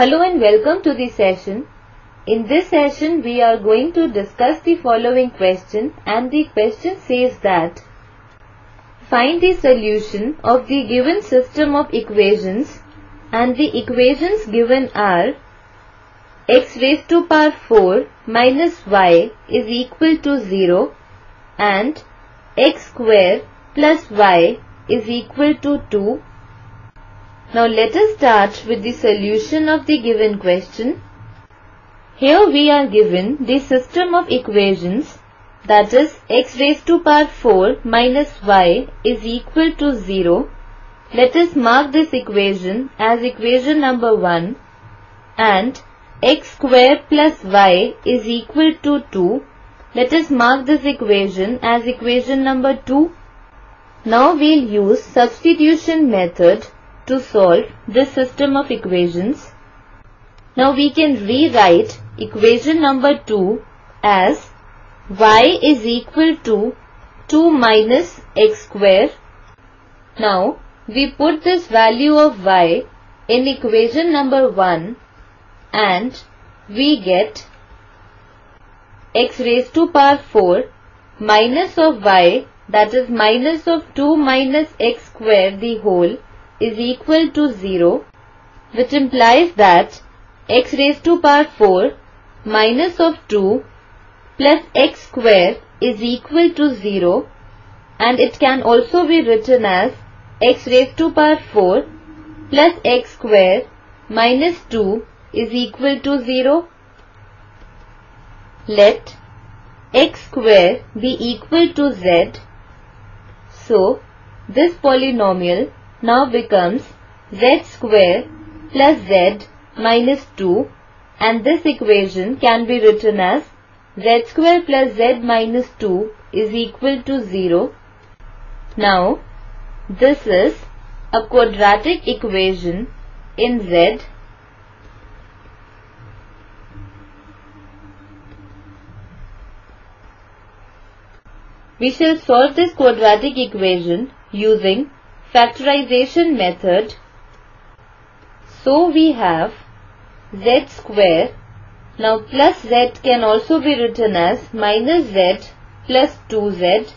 Hello and welcome to the session. In this session we are going to discuss the following question and the question says that Find the solution of the given system of equations and the equations given are x raised to power 4 minus y is equal to 0 and x square plus y is equal to 2. Now let us start with the solution of the given question. Here we are given the system of equations that is x raised to power 4 minus y is equal to 0. Let us mark this equation as equation number 1 and x square plus y is equal to 2. Let us mark this equation as equation number 2. Now we'll use substitution method to solve this system of equations. Now we can rewrite equation number 2 as y is equal to 2 minus x square. Now we put this value of y in equation number 1 and we get x raised to power 4 minus of y that is minus of 2 minus x square the whole is equal to 0 which implies that x raised to power 4 minus of 2 plus x square is equal to 0 and it can also be written as x raised to power 4 plus x square minus 2 is equal to 0. Let x square be equal to z. So, this polynomial now becomes z square plus z minus 2 and this equation can be written as z square plus z minus 2 is equal to 0. Now, this is a quadratic equation in z We shall solve this quadratic equation using factorization method. So we have z square. Now plus z can also be written as minus z plus 2z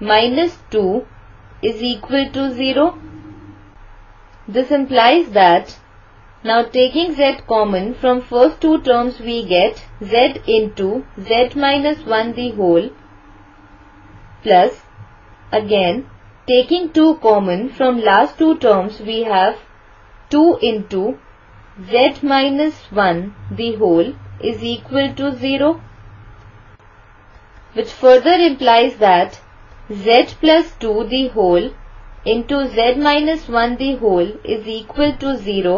minus 2 is equal to 0. This implies that now taking z common from first two terms we get z into z minus 1 the whole plus again taking 2 common from last two terms we have 2 into z minus 1 the whole is equal to 0 which further implies that z plus 2 the whole into z minus 1 the whole is equal to 0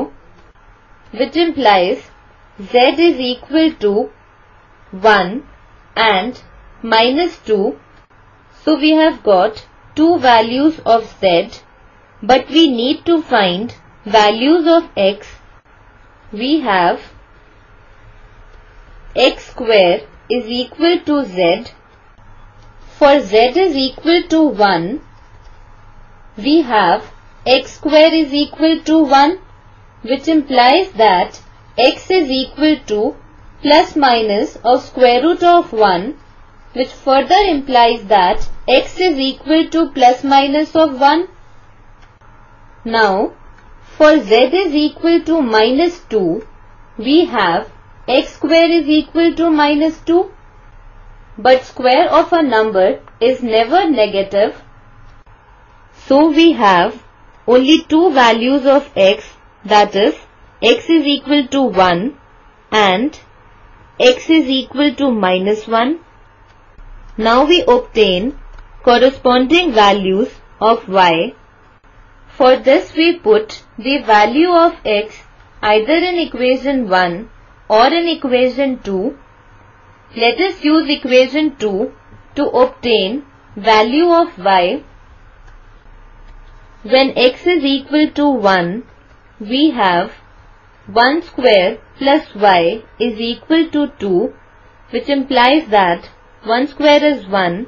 which implies z is equal to 1 and minus 2 so we have got two values of z but we need to find values of x. We have x square is equal to z. For z is equal to 1, we have x square is equal to 1 which implies that x is equal to plus minus of square root of 1 which further implies that x is equal to plus minus of 1. Now, for z is equal to minus 2, we have x square is equal to minus 2. But square of a number is never negative. So we have only two values of x that is x is equal to 1 and x is equal to minus 1. Now we obtain corresponding values of y. For this we put the value of x either in equation 1 or in equation 2. Let us use equation 2 to obtain value of y. When x is equal to 1, we have 1 square plus y is equal to 2 which implies that 1 square is 1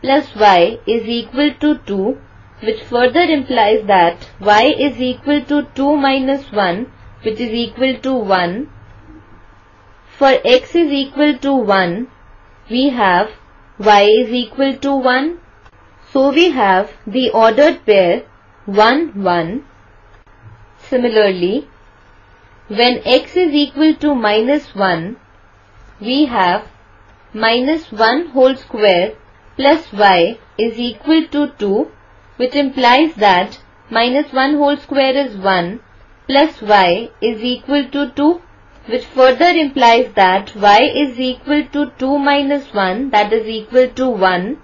plus y is equal to 2 which further implies that y is equal to 2 minus 1 which is equal to 1. For x is equal to 1, we have y is equal to 1. So we have the ordered pair 1, 1. Similarly, when x is equal to minus 1, we have minus 1 whole square plus y is equal to 2 which implies that minus 1 whole square is 1 plus y is equal to 2 which further implies that y is equal to 2 minus 1 that is equal to 1.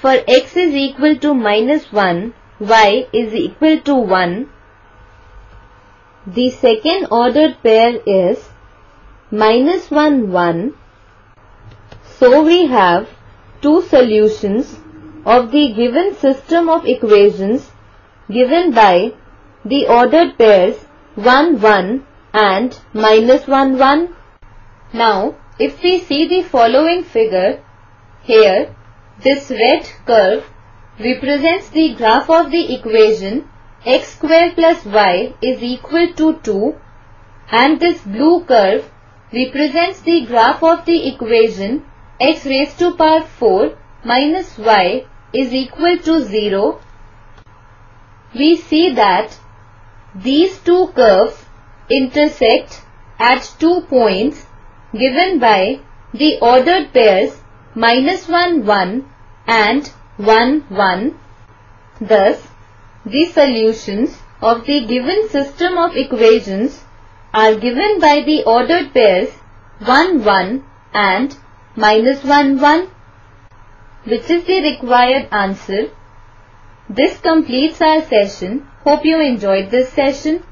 For x is equal to minus 1, y is equal to 1. The second ordered pair is minus 1 1. So we have two solutions of the given system of equations given by the ordered pairs 1 1 and minus 1 1. Now if we see the following figure here this red curve represents the graph of the equation x square plus y is equal to 2 and this blue curve represents the graph of the equation x raised to power 4 minus y is equal to 0. We see that these two curves intersect at two points given by the ordered pairs minus 1 1 and 1 1. Thus, the solutions of the given system of equations are given by the ordered pairs 1 1 and minus 1 1 which is the required answer. This completes our session. Hope you enjoyed this session.